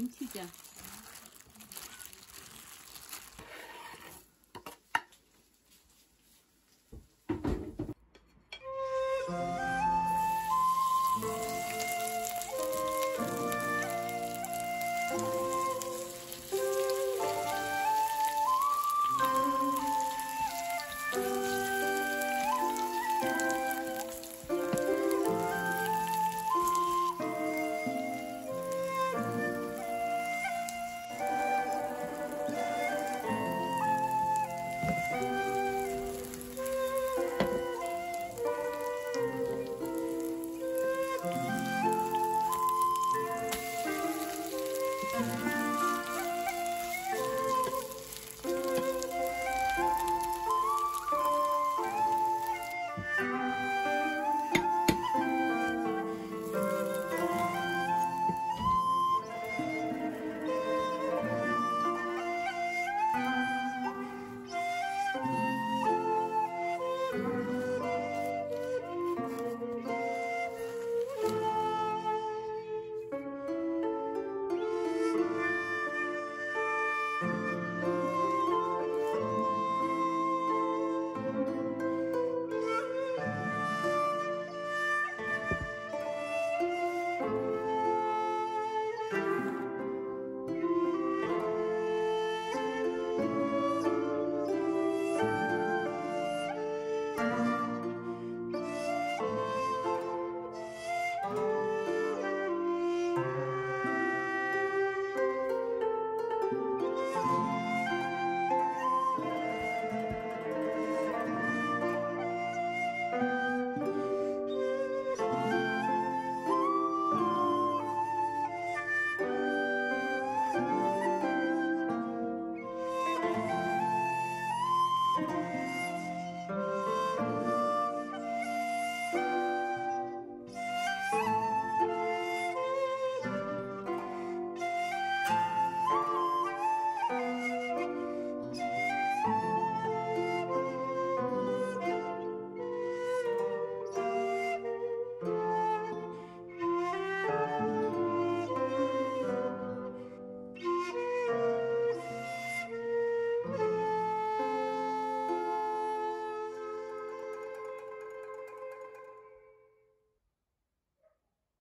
김치전